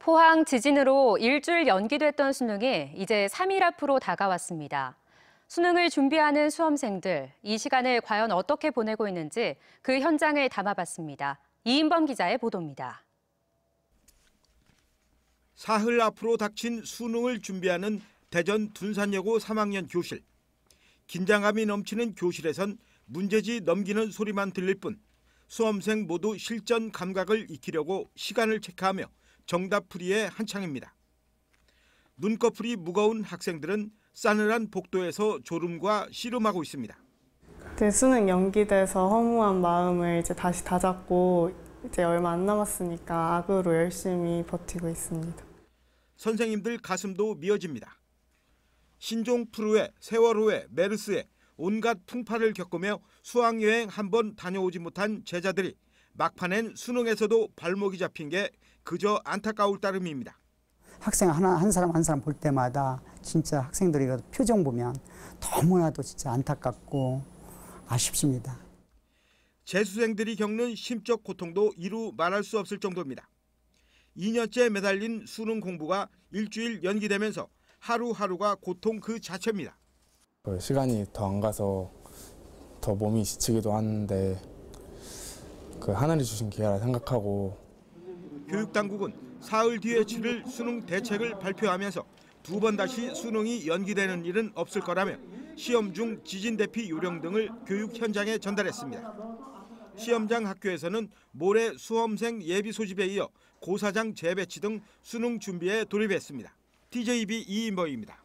포항 지진으로 일주일 연기됐던 수능이 이제 3일 앞으로 다가왔습니다. 수능을 준비하는 수험생들, 이 시간을 과연 어떻게 보내고 있는지 그 현장을 담아봤습니다. 이인범 기자의 보도입니다. 사흘 앞으로 닥친 수능을 준비하는 대전 둔산여고 3학년 교실. 긴장감이 넘치는 교실에선 문제지 넘기는 소리만 들릴 뿐 수험생 모두 실전 감각을 익히려고 시간을 체크하며 정답 풀이에 한창입니다. 눈꺼풀이 무거운 학생들은 싸늘한 복도에서 졸음과 씨름하고 있습니다. 그 수능 연기돼서 허무한 마음을 이제 다시 다잡고 이제 얼마 안 남았으니까 악으로 열심히 버티고 있습니다. 선생님들 가슴도 미어집니다. 신종 프루에 세월호에 메르스에 온갖 풍파를 겪으며 수학여행 한 번 다녀오지 못한 제자들이 막판엔 수능에서도 발목이 잡힌 게 그저 안타까울 따름입니다. 학생 하나 한 사람 한 사람 볼 때마다 진짜 학생들이 그 표정 보면 너무나도 진짜 안타깝고 아쉽습니다. 재수생들이 겪는 심적 고통도 이루 말할 수 없을 정도입니다. 2년째 매달린 수능 공부가 일주일 연기되면서 하루하루가 고통 그 자체입니다. 그 시간이 더 안 가서 더 몸이 지치기도 하는데 그 하늘이 주신 기회라 생각하고 교육당국은 사흘 뒤에 치를 수능 대책을 발표하면서 두 번 다시 수능이 연기되는 일은 없을 거라며 시험 중 지진 대피 요령 등을 교육 현장에 전달했습니다. 시험장 학교에서는 모레 수험생 예비 소집에 이어 고사장 재배치 등 수능 준비에 돌입했습니다. TJB 이인범입니다.